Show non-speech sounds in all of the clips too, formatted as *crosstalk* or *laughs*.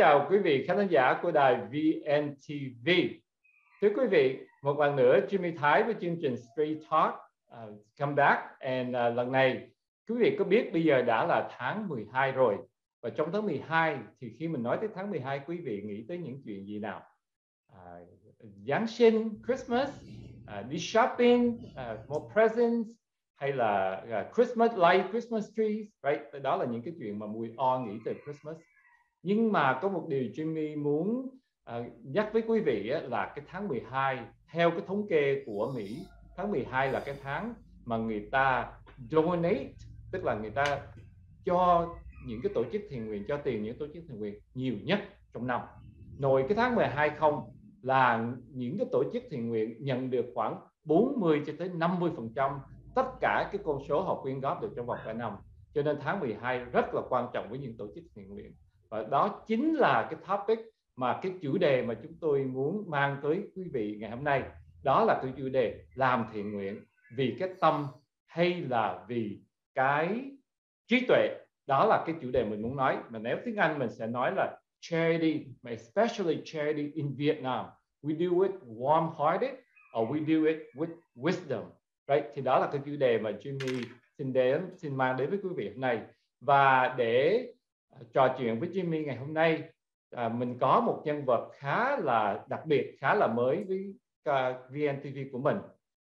chào quý vị khán giả của đài VNTV. Thưa quý vị, một lần nữa Jimmy Thái với chương trình Street Talk uh, come back and uh, lần này quý vị có biết bây giờ đã là tháng 12 rồi và trong tháng 12 thì khi mình nói tới tháng 12 quý vị nghĩ tới những chuyện gì nào? Uh, Giáng sinh, Christmas, uh, đi shopping, uh, more presents hay là uh, Christmas light, Christmas trees, right? Đó là những cái chuyện mà mùi o nghĩ tới Christmas nhưng mà có một điều Jimmy muốn uh, nhắc với quý vị á, là cái tháng 12 theo cái thống kê của Mỹ tháng 12 là cái tháng mà người ta donate tức là người ta cho những cái tổ chức thiện nguyện cho tiền những tổ chức thiện nguyện nhiều nhất trong năm. Nội cái tháng 12 không là những cái tổ chức thiện nguyện nhận được khoảng 40 cho tới 50 phần trăm tất cả cái con số họ quyên góp được trong vòng cả năm. Cho nên tháng 12 rất là quan trọng với những tổ chức thiện nguyện và đó chính là cái topic mà cái chủ đề mà chúng tôi muốn mang tới quý vị ngày hôm nay. Đó là cái chủ đề làm thiện nguyện vì cái tâm hay là vì cái trí tuệ. Đó là cái chủ đề mình muốn nói. Mà nếu tiếng Anh mình sẽ nói là charity especially charity in Vietnam. We do it warm hearted or we do it with wisdom. Right? Thì đó là cái chủ đề mà Jimmy xin đến, xin mang đến với quý vị hôm nay. Và để Ờ, trò chuyện với Jimmy ngày hôm nay. À, mình có một nhân vật khá là đặc biệt khá là mới với ờ, uh, VNTV của mình.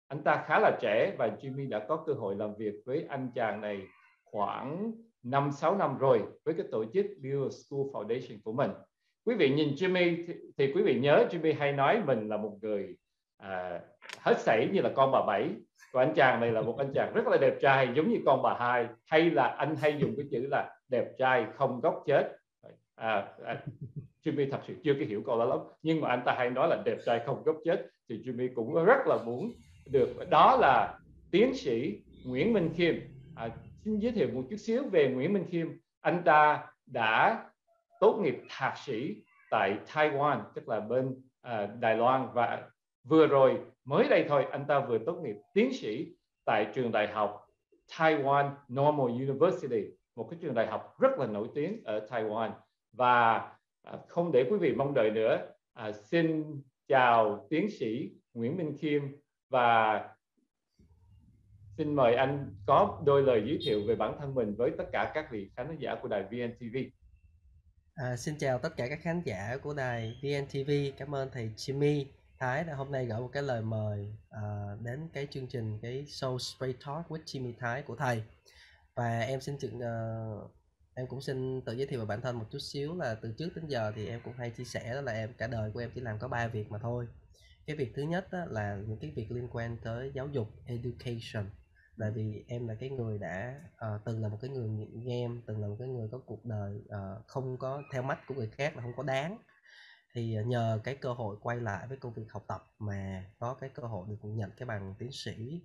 Anh ta khá là trẻ và Jimmy đã có cơ hội làm việc với anh chàng này khoảng 5 6 năm rồi với cái tổ chức Build School Foundation của mình. Quý vị nhìn Jimmy thì, thì quý vị nhớ Jimmy hay nói mình là một người à, hết sảy như là con bà bảy. Và anh chàng này là một anh chàng rất là đẹp trai giống như con bà hai hay là anh hay dùng cái chữ là đẹp trai không gốc chết. À, à, Jimmy thật sự chưa cái hiểu câu đó lắm. Nhưng mà anh ta hay nói là đẹp trai không gốc chết. Thì Jimmy cũng rất là muốn được đó là tiến sĩ Nguyễn Minh Khiêm. À, xin giới thiệu một chút xíu về Nguyễn Minh Khiêm. Anh ta đã tốt nghiệp thạc sĩ tại Taiwan tức là bên à, Đài Loan. Và vừa rồi mới đây thôi anh ta vừa tốt nghiệp tiến sĩ tại trường đại học Taiwan Normal University một cái trường đại học rất là nổi tiếng ở Taiwan và à, không để quý vị mong đợi nữa à, xin chào tiến sĩ Nguyễn Minh Khiêm và xin mời anh có đôi lời giới thiệu về bản thân mình với tất cả các vị khán giả của đài VNTV. À, xin chào tất cả các khán giả của đài VNTV. Cảm ơn thầy Jimmy Thái đã hôm nay gửi một cái lời mời uh, đến cái chương trình cái show Straight Talk with Jimmy Thái của thầy và em xin chừng uh, ờ, em cũng xin tự giới thiệu về bản thân một chút xíu là từ trước đến giờ thì em cũng hay chia sẻ đó là em cả đời của em chỉ làm có ba việc mà thôi. Cái việc thứ nhất đó là những cái việc liên quan tới giáo dục education. Tại vì em là cái người đã uh, từng là một cái người nghiện game từng là một cái người có cuộc đời uh, không có theo mắt của người khác là không có đáng. Thì nhờ cái cơ hội quay lại với công việc học tập mà có cái cơ hội được nhận cái bằng tiến sĩ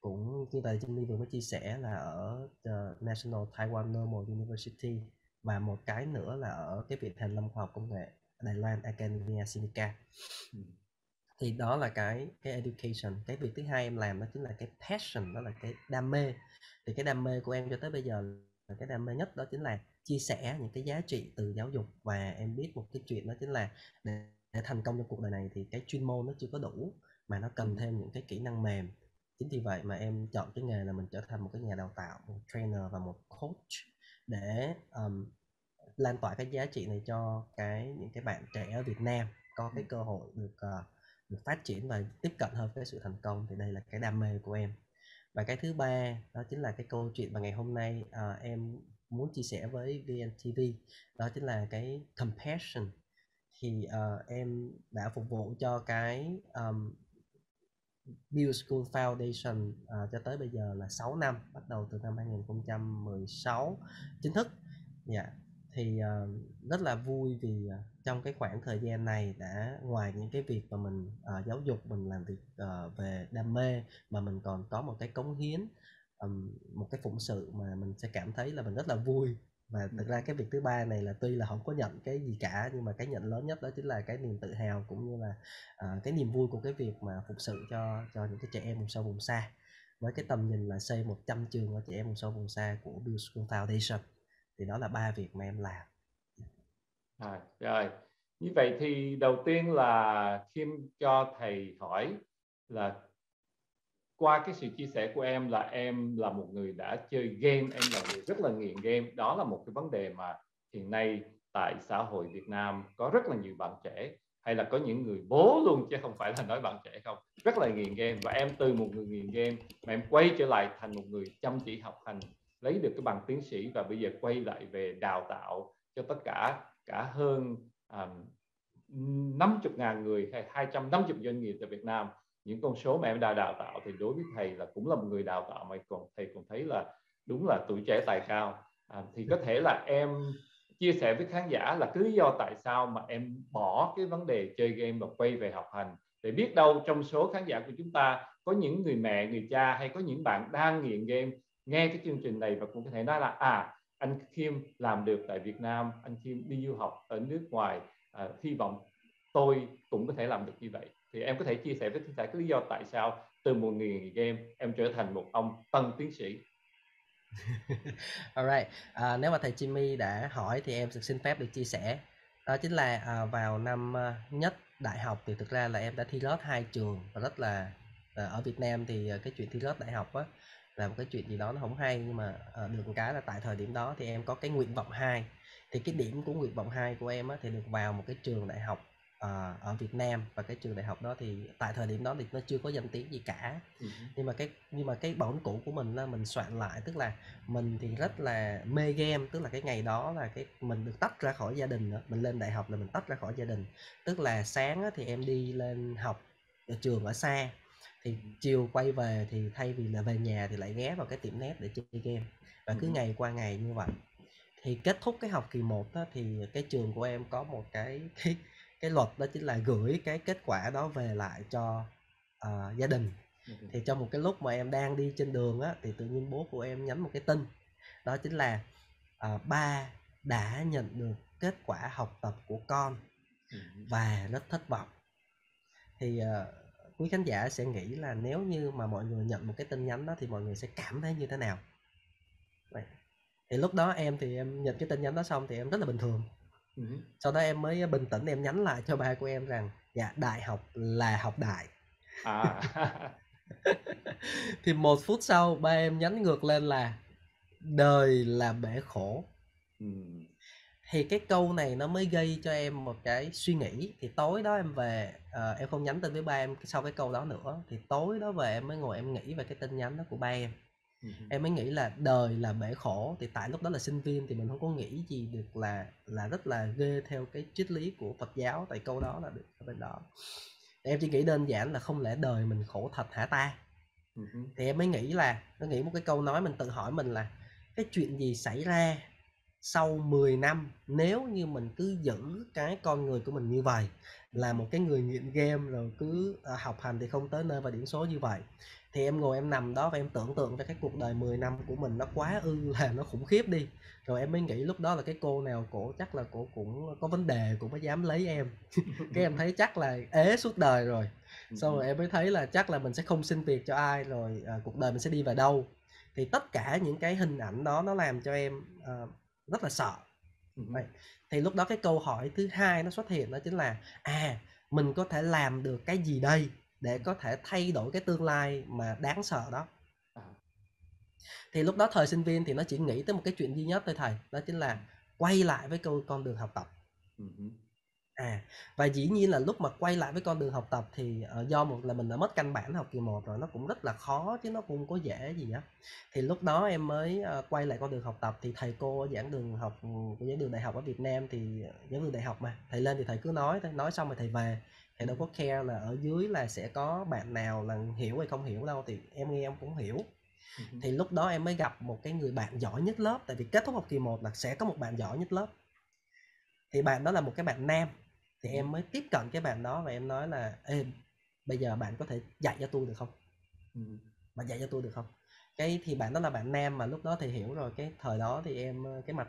cũng như là Jimmy vừa mới chia sẻ là ở uh, National Taiwan Normal University và một cái nữa là ở cái Viện Hàn Lâm Khoa học Công nghệ Đài Loan Academia Sinica ừ. thì đó là cái cái education. Cái việc thứ hai em làm đó chính là cái passion đó là cái đam mê. Thì cái đam mê của em cho tới bây giờ là cái đam mê nhất đó chính là chia sẻ những cái giá trị từ giáo dục. Và em biết một cái chuyện đó chính là để, để thành công trong cuộc đời này thì cái chuyên môn nó chưa có đủ mà nó cần thêm những cái kỹ năng mềm chính vì vậy mà em chọn cái nghề là mình trở thành một cái nhà đào tạo một trainer và một coach để um, lan tỏa cái giá trị này cho cái những cái bạn trẻ ở Việt Nam có cái cơ hội được uh, được phát triển và tiếp cận hơn với sự thành công. Thì đây là cái đam mê của em. Và cái thứ ba đó chính là cái câu chuyện mà ngày hôm nay uh, em muốn chia sẻ với VNTV đó chính là cái compassion. Thì uh, em đã phục vụ cho cái um, Build School Foundation à, cho tới bây giờ là 6 năm bắt đầu từ năm 2016 chính thức dạ yeah. thì uh, rất là vui vì uh, trong cái khoảng thời gian này đã ngoài những cái việc mà mình uh, giáo dục mình làm việc uh, về đam mê mà mình còn có một cái cống hiến um, một cái phụng sự mà mình sẽ cảm thấy là mình rất là vui và thực ra cái việc thứ ba này là tuy là không có nhận cái gì cả nhưng mà cái nhận lớn nhất đó chính là cái niềm tự hào cũng như là uh, cái niềm vui của cái việc mà phục sự cho cho những cái trẻ em vùng sâu vùng xa. Với cái tầm nhìn là xây 100 trường cho trẻ em vùng sâu vùng xa của Build School Foundation. Thì đó là ba việc mà em làm. À, rồi. Như vậy thì đầu tiên là Kim cho thầy hỏi là qua cái sự chia sẻ của em là em là một người đã chơi game em là người rất là nghiện game. Đó là một cái vấn đề mà hiện nay tại xã hội Việt Nam có rất là nhiều bạn trẻ hay là có những người bố luôn chứ không phải là nói bạn trẻ không rất là nghiện game. Và em từ một người nghiện game mà em quay trở lại thành một người chăm chỉ học hành lấy được cái bằng tiến sĩ và bây giờ quay lại về đào tạo cho tất cả cả hơn à, um, 50 ngàn người hay 250 doanh nghiệp tại Việt Nam những con số mà em đã đào tạo thì đối với thầy là cũng là một người đào tạo mà còn thầy còn thấy là đúng là tuổi trẻ tài cao. À, thì có thể là em chia sẻ với khán giả là cái lý do tại sao mà em bỏ cái vấn đề chơi game và quay về học hành. Để biết đâu trong số khán giả của chúng ta có những người mẹ người cha hay có những bạn đang nghiện game nghe cái chương trình này và cũng có thể nói là à anh Kim làm được tại Việt Nam anh Kim đi du học ở nước ngoài à, hy vọng tôi cũng có thể làm được như vậy thì em có thể chia sẻ với khán giả cái lý do tại sao từ một người game em trở thành một ông tân tiến sĩ. *laughs* Alright, à, nếu mà thầy Jimmy đã hỏi thì em xin phép được chia sẻ. Đó chính là à, vào năm à, nhất đại học thì thực ra là em đã thi lót hai trường và rất là à, ở Việt Nam thì à, cái chuyện thi lót đại học á là một cái chuyện gì đó nó không hay nhưng mà à, được một cái là tại thời điểm đó thì em có cái nguyện vọng hai. Thì cái điểm của nguyện vọng hai của em á, thì được vào một cái trường đại học à, ở Việt Nam và cái trường đại học đó thì tại thời điểm đó thì nó chưa có danh tiếng gì cả. Ừ. nhưng mà cái nhưng mà cái bản cũ của mình là mình soạn lại tức là mình thì rất là mê game tức là cái ngày đó là cái mình được tách ra khỏi gia đình nữa. Mình lên đại học là mình tách ra khỏi gia đình. Tức là sáng thì em đi lên học ở trường ở xa thì chiều quay về thì thay vì là về nhà thì lại ghé vào cái tiệm net để chơi game. Và cứ ngày qua ngày như vậy. Thì kết thúc cái học kỳ 1 đó, thì cái trường của em có một cái *laughs* cái cái luật đó chính là gửi cái kết quả đó về lại cho uh, gia đình. Thì trong một cái lúc mà em đang đi trên đường á thì tự nhiên bố của em nhắn một cái tin. Đó chính là uh, ba đã nhận được kết quả học tập của con và rất thất vọng. Thì uh, quý khán giả sẽ nghĩ là nếu như mà mọi người nhận một cái tin nhắn đó thì mọi người sẽ cảm thấy như thế nào? Vậy. thì lúc đó em thì em nhận cái tin nhắn đó xong thì em rất là bình thường ừ. sau đó em mới bình tĩnh em nhắn lại cho ba của em rằng dạ đại học là học đại à. *laughs* thì một phút sau ba em nhắn ngược lên là đời là bể khổ ừ. thì cái câu này nó mới gây cho em một cái suy nghĩ thì tối đó em về uh, em không nhắn tin với ba em sau cái câu đó nữa thì tối đó về em mới ngồi em nghĩ về cái tin nhắn đó của ba em em mới nghĩ là đời là bể khổ thì tại lúc đó là sinh viên thì mình không có nghĩ gì được là là rất là ghê theo cái triết lý của Phật giáo tại câu đó là được ở bên đó. Em chỉ nghĩ đơn giản là không lẽ đời mình khổ thật hả ta? Thì em mới nghĩ là nó nghĩ một cái câu nói mình tự hỏi mình là cái chuyện gì xảy ra sau 10 năm nếu như mình cứ giữ cái con người của mình như vậy là một cái người nghiện game rồi cứ à, học hành thì không tới nơi và điểm số như vậy thì em ngồi em nằm đó và em tưởng tượng ra cái cuộc đời 10 năm của mình nó quá ư là nó khủng khiếp đi. Rồi em mới nghĩ lúc đó là cái cô nào cổ chắc là cổ cũng có vấn đề cũng mới dám lấy em. *laughs* Cái em thấy chắc là ế suốt đời rồi. Sau rồi em mới thấy là chắc là mình sẽ không xin việc cho ai rồi à, cuộc đời mình sẽ đi vào đâu. Thì tất cả những cái hình ảnh đó nó làm cho em à, rất là sợ. Vậy. thì lúc đó cái câu hỏi thứ hai nó xuất hiện đó chính là à mình có thể làm được cái gì đây để có thể thay đổi cái tương lai mà đáng sợ đó? À. thì lúc đó thời sinh viên thì nó chỉ nghĩ tới một cái chuyện duy nhất thôi thầy đó chính là quay lại với câu con đường học tập à và dĩ nhiên là lúc mà quay lại với con đường học tập thì uh, do một là mình đã mất căn bản học kỳ 1 rồi nó cũng rất là khó chứ nó cũng không có dễ gì á. Thì lúc đó em mới uh, quay lại con đường học tập thì thầy cô giảng đường học của giảng đường đại học ở Việt Nam thì giảng đường đại học mà thầy lên thì thầy cứ nói thôi nói xong rồi thầy về. Thì đâu có care là ở dưới là sẽ có bạn nào là hiểu hay không hiểu đâu thì em nghe em cũng hiểu. Ừ thì lúc đó em mới gặp một cái người bạn giỏi nhất lớp tại vì kết thúc học kỳ 1 là sẽ có một bạn giỏi nhất lớp. Thì bạn đó là một cái bạn nam thì em mới tiếp cận cái bạn đó và em nói là Ê, bây giờ bạn có thể dạy cho tôi được không ừ. bạn dạy cho tôi được không cái thì bạn đó là bạn nam mà lúc đó thì hiểu rồi cái thời đó thì em ờ, cái mặt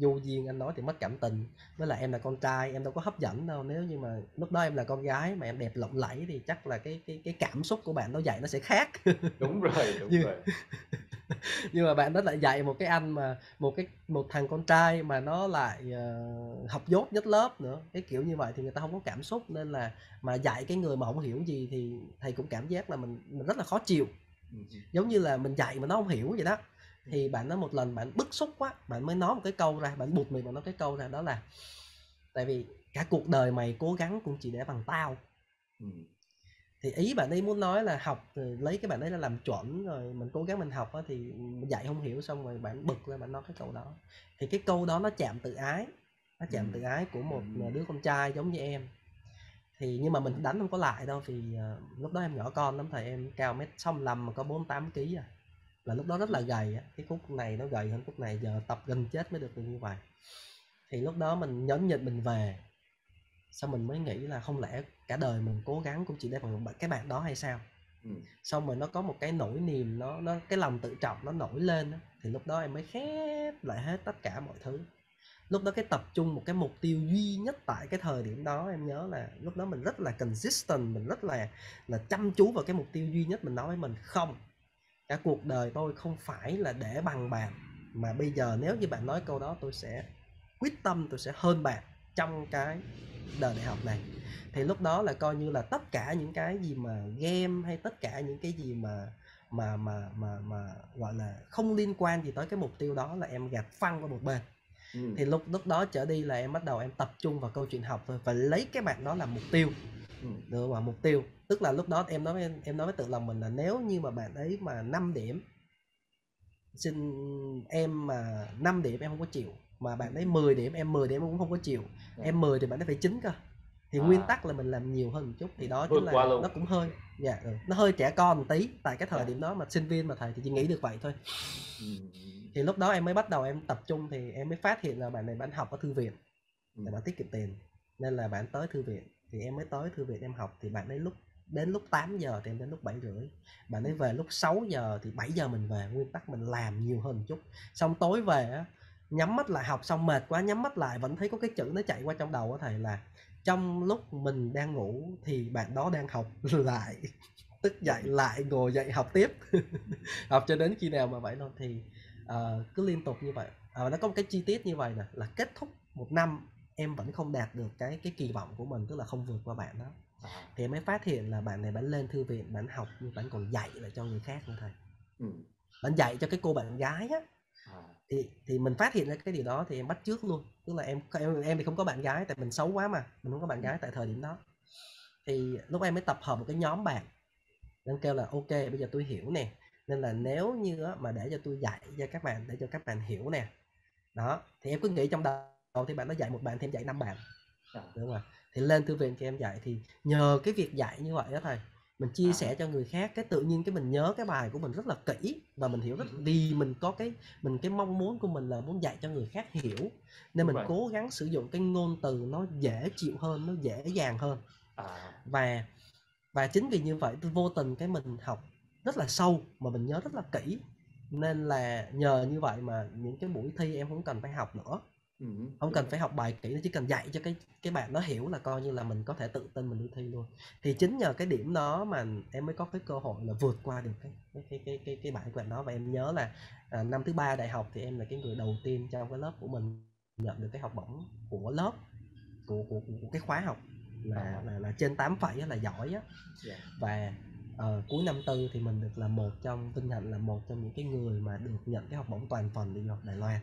du ờ, duyên anh nói thì mất cảm tình. Với lại em là con trai em đâu có hấp dẫn đâu. Nếu như mà lúc đó em là con gái mà em đẹp lộng lẫy thì chắc là cái cái cái cảm xúc của bạn nó dạy nó sẽ khác. *laughs* Đúng rồi đúng nhưng, rồi. *laughs* nhưng mà bạn đó lại dạy một cái anh mà một cái một thằng con trai mà nó lại uh, học dốt nhất lớp nữa. Cái kiểu như vậy thì người ta không có cảm xúc nên là mà dạy cái người mà không hiểu gì thì thầy cũng cảm giác là mình mình rất là khó chịu. Giống như là mình dạy mà nó không hiểu vậy đó thì bạn nói một lần bạn bức xúc quá bạn mới nói một cái câu ra bạn buộc mình bạn nói cái câu ra đó là tại vì cả cuộc đời mày cố gắng cũng chỉ để bằng tao ừ. thì ý bạn ấy muốn nói là học rồi lấy cái bạn ấy là làm chuẩn rồi mình cố gắng mình học á, thì dạy không hiểu xong rồi bạn bực lên bạn nói cái câu đó thì cái câu đó nó chạm tự ái nó chạm ừ. tự ái của một ừ. đứa con trai giống như em thì nhưng mà mình đánh không có lại đâu vì uh, lúc đó em nhỏ con lắm thầy em cao mét sáu mà có 48 kg à là lúc đó rất là gầy á cái khúc này nó gầy hơn khúc này giờ tập gần chết mới được như vậy thì lúc đó mình nhẫn nhịn mình về xong mình mới nghĩ là không lẽ cả đời mình cố gắng cũng chỉ để bằng cái bạn đó hay sao ừ. xong rồi nó có một cái nỗi niềm nó nó cái lòng tự trọng nó nổi lên đó. thì lúc đó em mới khép lại hết tất cả mọi thứ lúc đó cái tập trung một cái mục tiêu duy nhất tại cái thời điểm đó, em nhớ là lúc đó mình rất là consistent, mình rất là là chăm chú vào cái mục tiêu duy nhất mình nói với mình, không, cả cuộc đời tôi không phải là để bằng bạn. Mà bây giờ nếu như bạn nói câu đó, tôi sẽ quyết tâm, tôi sẽ hơn bạn trong cái đời đại học này. Thì lúc đó là coi như là tất cả những cái gì mà game hay tất cả những cái gì mà mà mà mà mà, gọi là không liên quan gì tới cái mục tiêu đó là em gạt phăng qua một bên ừ. thì lúc lúc đó trở đi là em bắt đầu em tập trung vào câu chuyện học thôi và lấy cái bạn đó làm mục tiêu ừ. được mà mục tiêu tức là lúc đó em nói với, em nói với tự lòng mình là nếu như mà bạn ấy mà 5 điểm xin em mà 5 điểm em không có chịu mà bạn ấy 10 điểm em 10 điểm em cũng không có chịu dạ. em 10 thì bạn ấy phải chín cơ thì à. nguyên tắc là mình làm nhiều hơn một chút thì đó chính là nó cũng hơi dạ ừ. nó hơi trẻ con một tí tại cái thời yeah. Dạ. điểm đó mà sinh viên mà thầy thì chỉ nghĩ được vậy thôi ừ. Thì lúc đó em mới bắt đầu em tập trung thì em mới phát hiện là bạn này bạn học ở thư viện. Để bạn tiết kiệm tiền nên là bạn tới thư viện. Thì em mới tới thư viện em học thì bạn ấy lúc đến lúc 8 giờ thì em đến lúc 7 rưỡi. Bạn ấy về lúc 6 giờ thì 7 giờ mình về nguyên tắc mình làm nhiều hơn một chút. Xong tối về á nhắm mắt lại học xong mệt quá nhắm mắt lại vẫn thấy có cái chữ nó chạy qua trong đầu của thầy là trong lúc mình đang ngủ thì bạn đó đang học *laughs* lại *laughs* tức dậy lại ngồi dậy học tiếp. *laughs* Học cho đến khi nào mà vậy thôi. Thì uh, cứ liên tục như vậy. Uh, nó có một cái chi tiết như vậy nè là kết thúc một năm em vẫn không đạt được cái cái kỳ vọng của mình tức là không vượt qua bạn đó. À. thì em mới phát hiện là bạn này bạn lên thư viện bạn học nhưng bạn còn dạy lại cho người khác nữa thầy. Ừ. bạn dạy cho cái cô bạn gái á. À. thì thì mình phát hiện ra cái điều đó thì em bắt trước luôn. Tức là em em em thì không có bạn gái tại mình xấu quá mà mình không có bạn gái tại thời điểm đó. Thì lúc em mới tập hợp một cái nhóm bạn nên kêu là ok bây giờ tôi hiểu nè nên là nếu như mà để cho tôi dạy cho các bạn để cho các bạn hiểu nè đó thì em cứ nghĩ trong đầu thì bạn nó dạy một bạn thì em dạy năm bạn à. đúng không thì lên thư viện cho em dạy thì nhờ cái việc dạy như vậy đó thầy mình chia à. sẻ cho người khác cái tự nhiên cái mình nhớ cái bài của mình rất là kỹ và mình hiểu rất ừ. vì mình có cái mình cái mong muốn của mình là muốn dạy cho người khác hiểu nên mình cố gắng sử dụng cái ngôn từ nó dễ chịu hơn nó dễ dàng hơn à. và và chính vì như vậy tôi vô tình cái mình học rất là sâu mà mình nhớ rất là kỹ. Nên là nhờ như vậy mà những cái buổi thi em không cần phải học nữa. Ừ, không cần phải học bài kỹ nó chỉ cần dạy cho cái cái bạn nó hiểu là coi như là mình có thể tự tin mình đi thi luôn. Thì chính nhờ cái điểm đó mà em mới có cái cơ hội là vượt qua được cái cái cái cái cái, cái bài của bạn đó. Và em nhớ là à, năm thứ ba đại học thì em là cái người đầu tiên trong cái lớp của mình nhận được cái học bổng của lớp của của, của, của cái khóa học là, là là trên 8 phẩy là giỏi á. Yeah. Dạ. và uh, cuối năm tư thì mình được là một trong vinh hạnh là một trong những cái người mà được nhận cái học bổng toàn phần đi học Đài Loan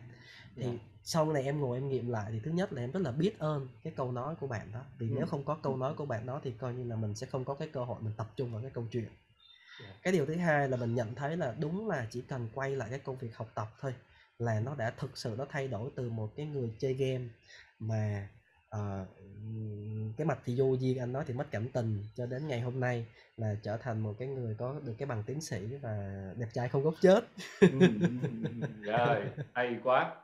thì yeah. Dạ sau này em ngồi em nghiệm lại thì thứ nhất là em rất là biết ơn cái câu nói của bạn đó vì ừ. nếu không có câu nói của bạn đó thì coi như là mình sẽ không có cái cơ hội mình tập trung vào cái câu chuyện yeah. Dạ. cái điều thứ hai là mình nhận thấy là đúng là chỉ cần quay lại cái công việc học tập thôi là nó đã thực sự nó thay đổi từ một cái người chơi game mà uh, cái mặt thì vô duyên anh nói thì mất cảm tình cho đến ngày hôm nay là trở thành một cái người có được cái bằng tiến sĩ và đẹp trai không gốc chết. Ừ, ừ, ừ, rồi hay quá.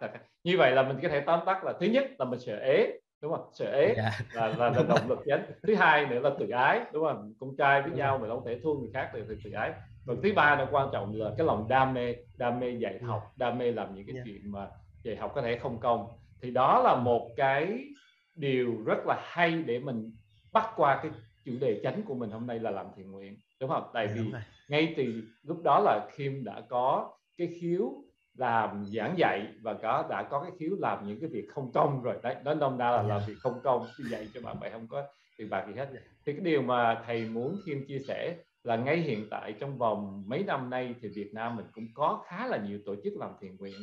Như vậy là mình có thể tóm tắt là thứ nhất là mình sợ ế đúng không? Sợ ế. Dạ. là, là, là động lực chính thứ hai nữa là tự ái đúng không? Con trai với nhau mình không thể thua người khác được thì tự ái. Và thứ ba là quan trọng là cái lòng đam mê đam mê dạy học đam mê làm những cái yeah. chuyện mà dạy học có thể không công. Thì đó là một cái điều rất là hay để mình bắt qua cái chủ đề chính của mình hôm nay là làm thiện nguyện đúng không? Tại dạ, vì ngay từ lúc đó là Kim đã có cái khiếu làm giảng dạy và có đã có cái khiếu làm những cái việc không công rồi. Đấy nó nôm na là làm việc không công dạy cho bạn bè không có tiền bạc gì hết. Thì cái điều mà thầy muốn Kim chia sẻ là ngay hiện tại trong vòng mấy năm nay thì Việt Nam mình cũng có khá là nhiều tổ chức làm thiện nguyện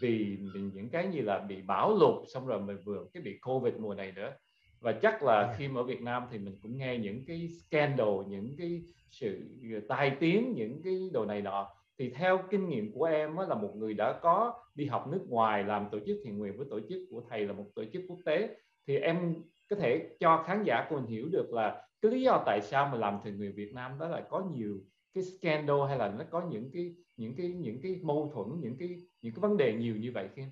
vì những cái như là bị bão lụt xong rồi mình vừa cái bị Covid mùa này nữa. Và chắc là khi mà ở Việt Nam thì mình cũng nghe những cái scandal những cái sự tai tiếng những cái đồ này nọ. Thì theo kinh nghiệm của em là một người đã có đi học nước ngoài làm tổ chức thiện nguyện với tổ chức của thầy là một tổ chức quốc tế. Thì em có thể cho khán giả của mình hiểu được là cái lý do tại sao mà làm thiện nguyện Việt Nam đó là có nhiều cái scandal hay là nó có những cái những cái những cái mâu thuẫn những cái những cái vấn đề nhiều như vậy không?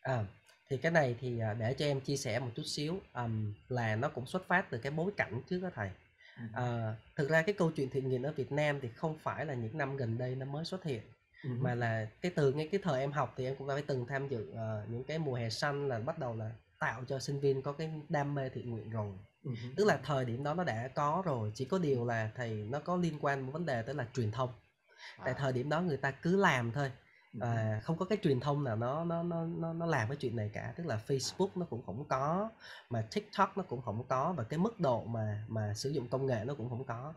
À, thì cái này thì à, để cho em chia sẻ một chút xíu um, là nó cũng xuất phát từ cái bối cảnh trước đó thầy. À, thực ra cái câu chuyện thiện nguyện ở Việt Nam thì không phải là những năm gần đây nó mới xuất hiện mà là cái từ ngay cái thời em học thì em cũng đã từng tham dự uh, những cái mùa hè xanh là bắt đầu là tạo cho sinh viên có cái đam mê thiện nguyện rồi uh-huh. tức là thời điểm đó nó đã có rồi chỉ có điều là thầy nó có liên quan một vấn đề tới là truyền thông. À. tại thời điểm đó người ta cứ làm thôi và không có cái truyền thông nào nó nó nó nó nó làm cái chuyện này cả. Tức là Facebook nó cũng không có mà TikTok nó cũng không có và cái mức độ mà mà sử dụng công nghệ nó cũng không có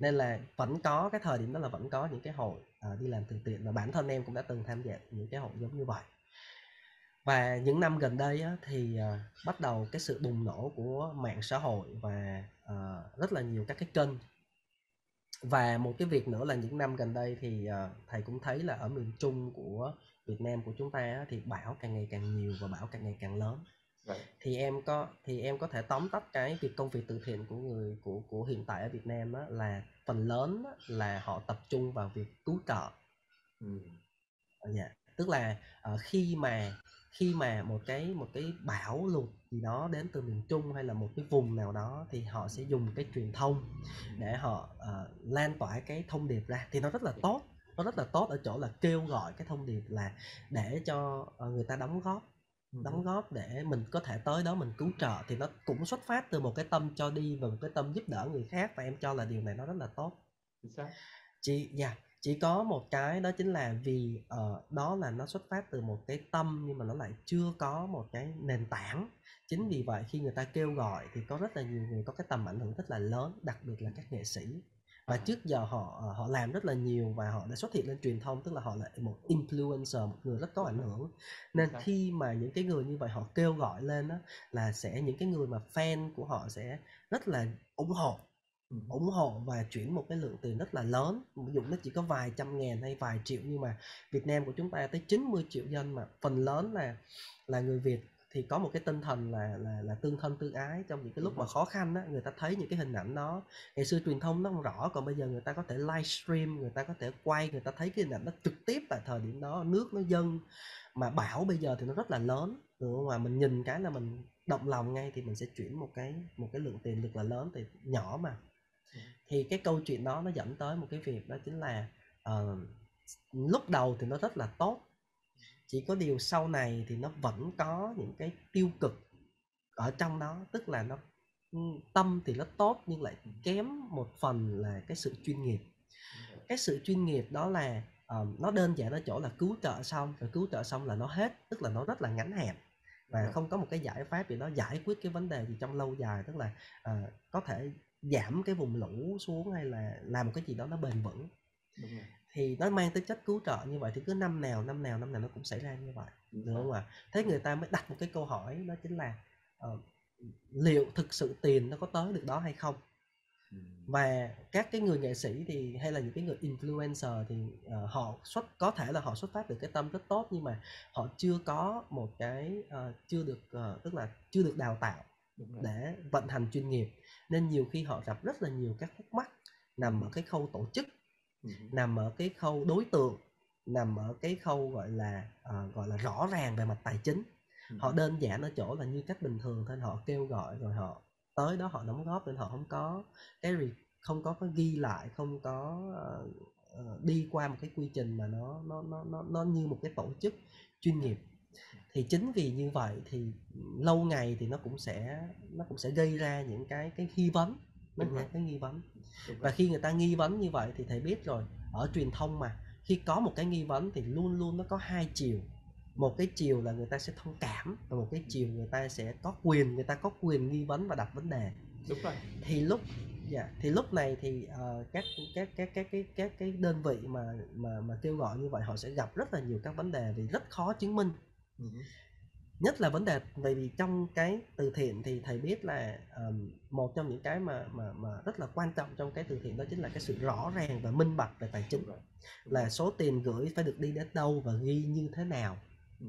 nên là vẫn có cái thời điểm đó là vẫn có những cái hội uh, đi làm từ thiện và bản thân em cũng đã từng tham gia những cái hội giống như vậy và những năm gần đây á, thì uh, bắt đầu cái sự bùng nổ của mạng xã hội và uh, rất là nhiều các cái kênh và một cái việc nữa là những năm gần đây thì uh, thầy cũng thấy là ở miền Trung của Việt Nam của chúng ta á, thì bão càng ngày càng nhiều và bão càng ngày càng lớn Right. thì em có thì em có thể tóm tắt cái việc công việc từ thiện của người của của hiện tại ở Việt Nam á, là phần lớn á, là họ tập trung vào việc cứu trợ. Ừ. Yeah. Tức là uh, khi mà khi mà một cái một cái bão lụt gì đó đến từ miền Trung hay là một cái vùng nào đó thì họ sẽ dùng cái truyền thông để họ uh, lan tỏa cái thông điệp ra. Thì nó rất là tốt nó rất là tốt ở chỗ là kêu gọi cái thông điệp là để cho uh, người ta đóng góp đóng góp để mình có thể tới đó mình cứu trợ. Thì nó cũng xuất phát từ một cái tâm cho đi và một cái tâm giúp đỡ người khác và em cho là điều này nó rất là tốt. Chị dạ. yeah, chỉ có một cái đó chính là vì uh, đó là nó xuất phát từ một cái tâm nhưng mà nó lại chưa có một cái nền tảng. Chính vì vậy khi người ta kêu gọi thì có rất là nhiều người có cái tầm ảnh hưởng rất là lớn đặc biệt là các nghệ sĩ. Và trước giờ họ ờ, họ làm rất là nhiều và họ đã xuất hiện lên truyền thông tức là họ là một influencer một người rất có ảnh hưởng. Nên khi mà những cái người như vậy họ kêu gọi lên đó là sẽ những cái người mà fan của họ sẽ rất là ủng hộ ủng hộ và chuyển một cái lượng tiền rất là lớn ví dụ nó chỉ có vài trăm ngàn hay vài triệu nhưng mà Việt Nam của chúng ta tới 90 triệu dân mà phần lớn là là người Việt thì có một cái tinh thần là là là tương thân tương ái trong những cái lúc mà khó khăn á người ta thấy những cái hình ảnh đó. Ngày xưa truyền thông nó không rõ còn bây giờ người ta có thể livestream người ta có thể quay người ta thấy cái hình ảnh nó trực tiếp tại thời điểm đó nước nó dâng. Mà bão bây giờ thì nó rất là lớn đúng không mà mình nhìn cái là mình động lòng ngay thì mình sẽ chuyển một cái một cái lượng tiền được là lớn thì nhỏ mà thì cái câu chuyện đó nó dẫn tới một cái việc đó chính là uh, lúc đầu thì nó rất là tốt chỉ có điều sau này thì nó vẫn có những cái tiêu cực ở trong đó tức là nó tâm thì nó tốt nhưng lại kém một phần là cái sự chuyên nghiệp. Cái sự chuyên nghiệp đó là um, nó đơn giản ở chỗ là cứu trợ xong rồi cứu trợ xong là nó hết tức là nó rất là ngắn hẹp và không có một cái giải pháp gì đó giải quyết cái vấn đề gì trong lâu dài tức là uh, có thể giảm cái vùng lũ xuống hay là làm một cái gì đó nó bền vững. Đúng rồi. thì nó mang tới chất cứu trợ như vậy thì cứ năm nào năm nào năm nào nó cũng xảy ra như vậy Đúng, Đúng không ạ? Thế người ta mới đặt một cái câu hỏi đó chính là uh, liệu thực sự tiền nó có tới được đó hay không? Và các cái người nghệ sĩ thì hay là những cái người influencer thì uh, họ xuất có thể là họ xuất phát từ cái tâm rất tốt nhưng mà họ chưa có một cái uh, chưa được uh, tức là chưa được đào tạo để vận hành chuyên nghiệp nên nhiều khi họ gặp rất là nhiều các khúc mắc nằm ở cái khâu tổ chức ừ. nằm ở cái khâu đối tượng nằm ở cái khâu gọi là uh, gọi là rõ ràng về mặt tài chính ừ. họ đơn giản ở chỗ là như cách bình thường thôi họ kêu gọi rồi họ tới đó họ đóng góp nên họ không có cái không có cái ghi lại không có uh, đi qua một cái quy trình mà nó nó nó nó nó như một cái tổ chức chuyên nghiệp thì chính vì như vậy thì lâu ngày thì nó cũng sẽ nó cũng sẽ gây ra những cái cái nghi vấn nó những cái nghi vấn. Và khi người ta nghi vấn như vậy thì thầy biết rồi ở truyền thông mà khi có một cái nghi vấn thì luôn luôn nó có hai chiều. Một cái chiều là người ta sẽ thông cảm và một cái chiều người ta sẽ có quyền người ta có quyền nghi vấn và đặt vấn đề. Đúng rồi. Thì lúc dạ thì lúc này thì uh, các các các các cái các cái đơn vị mà mà mà kêu gọi như vậy họ sẽ gặp rất là nhiều các vấn đề vì rất khó chứng minh Ừ. nhất là vấn đề bởi vì trong cái từ thiện thì thầy biết là um, một trong những cái mà mà mà rất là quan trọng trong cái từ thiện đó chính là cái sự rõ ràng và minh bạch về tài chính là số tiền gửi phải được đi đến đâu và ghi như thế nào Ừ.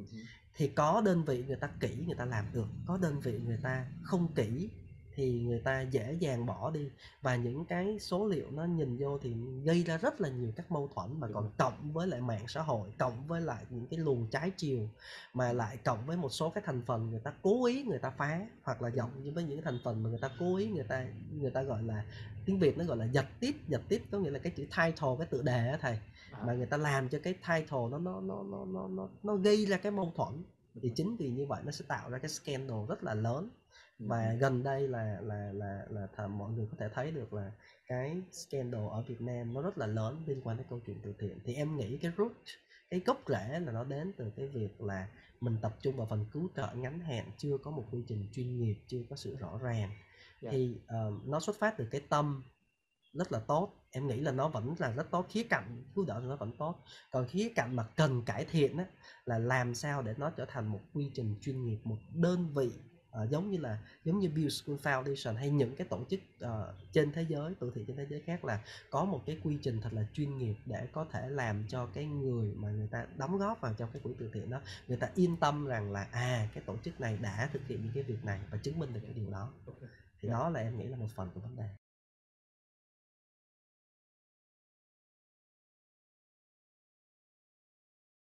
thì có đơn vị người ta kỹ người ta làm được có đơn vị người ta không kỹ thì người ta dễ dàng bỏ đi. Và những cái số liệu nó nhìn vô thì gây ra rất là nhiều các mâu thuẫn mà còn cộng với lại mạng xã hội cộng với lại những cái luồng trái chiều mà lại cộng với một số cái thành phần người ta cố ý người ta phá hoặc là giọng với những cái thành phần mà người ta cố ý người ta người ta gọi là tiếng việt nó gọi là giật tít giật tít có nghĩa là cái chữ title cái tựa đề á thầy À, mà người ta làm cho cái title nó nó nó nó nó nó, nó gây ra cái mâu thuẫn. Thì chính vì như vậy nó sẽ tạo ra cái scandal rất là lớn. Và gần đây là là là là thầm mọi người có thể thấy được là cái scandal ở Việt Nam nó rất là lớn liên quan đến câu chuyện từ thiện. Thì em nghĩ cái root cái gốc rễ là nó đến từ cái việc là mình tập trung vào phần cứu trợ ngắn hạn chưa có một quy trình chuyên nghiệp chưa có sự rõ ràng. Dạ. thì ờ, nó xuất phát từ cái tâm rất là tốt. Em nghĩ là nó vẫn là rất tốt khía cạnh cứu đỡ thì nó vẫn tốt. Còn khía cạnh mà cần cải thiện á, là làm sao để nó trở thành một quy trình chuyên nghiệp một đơn vị ờ, giống như là giống như Bill School Foundation hay những cái tổ chức ờ, trên thế giới từ thiện trên thế giới khác là có một cái quy trình thật là chuyên nghiệp để có thể làm cho cái người mà người ta đóng góp vào trong cái quỹ từ thiện đó người ta yên tâm rằng là à cái tổ chức này đã thực hiện những cái việc này và chứng minh được cái điều đó thì Dạ. đó là em nghĩ là một phần của vấn đề